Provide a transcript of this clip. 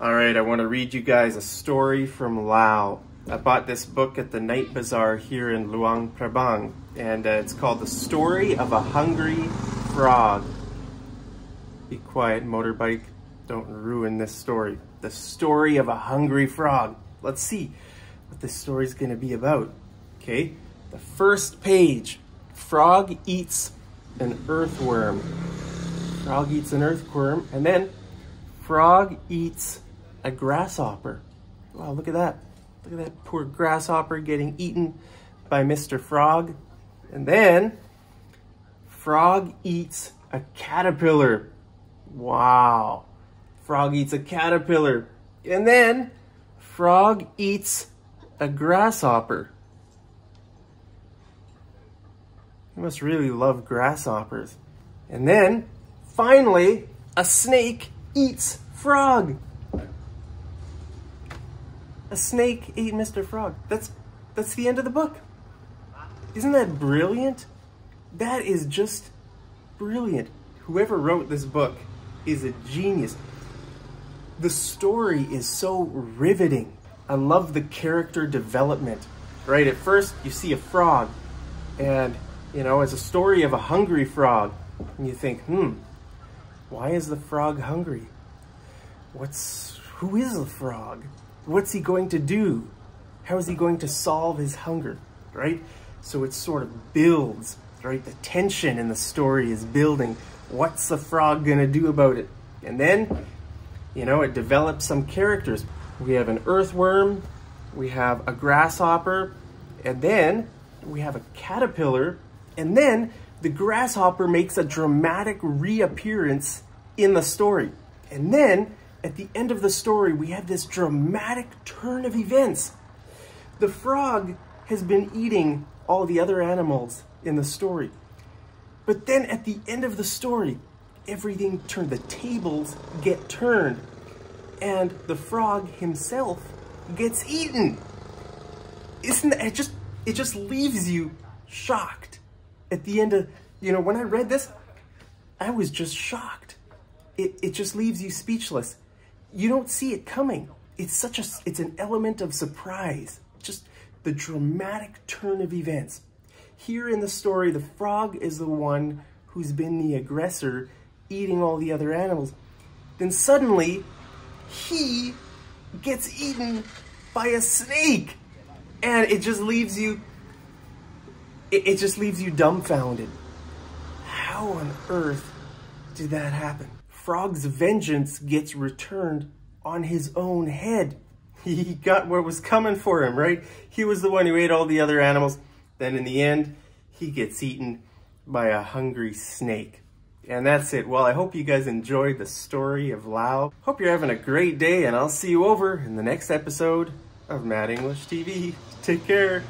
All right, I want to read you guys a story from Lao. I bought this book at the night bazaar here in Luang Prabang, and uh, it's called The Story of a Hungry Frog. Be quiet, motorbike. Don't ruin this story. The story of a hungry frog. Let's see what this story is going to be about. Okay, the first page. Frog eats an earthworm. Frog eats an earthworm, and then frog eats a grasshopper. Wow, look at that. Look at that poor grasshopper getting eaten by Mr. Frog. And then frog eats a caterpillar. Wow. Frog eats a caterpillar. And then frog eats a grasshopper. You must really love grasshoppers. And then, finally, a snake eats frog. A snake ate Mr. Frog. That's that's the end of the book. Isn't that brilliant? That is just brilliant. Whoever wrote this book is a genius. The story is so riveting. I love the character development. Right, at first you see a frog and you know, it's a story of a hungry frog. And you think, hmm, why is the frog hungry? What's, who is the frog? What's he going to do? How is he going to solve his hunger, right? So it sort of builds, right? The tension in the story is building. What's the frog gonna do about it? And then, you know, it develops some characters. We have an earthworm, we have a grasshopper, and then we have a caterpillar, and then the grasshopper makes a dramatic reappearance in the story. And then at the end of the story, we have this dramatic turn of events. The frog has been eating all the other animals in the story. But then at the end of the story, everything turned, the tables get turned, and the frog himself gets eaten. Isn't that, it just, it just leaves you shocked. At the end of, you know, when I read this, I was just shocked. It, it just leaves you speechless you don't see it coming. It's such a, it's an element of surprise. Just the dramatic turn of events. Here in the story, the frog is the one who's been the aggressor, eating all the other animals. Then suddenly, he gets eaten by a snake. And it just leaves you, it, it just leaves you dumbfounded. How on earth did that happen? Frog's vengeance gets returned on his own head. He got what was coming for him, right? He was the one who ate all the other animals. Then in the end, he gets eaten by a hungry snake. And that's it. Well, I hope you guys enjoyed the story of Lao. Hope you're having a great day, and I'll see you over in the next episode of Mad English TV. Take care.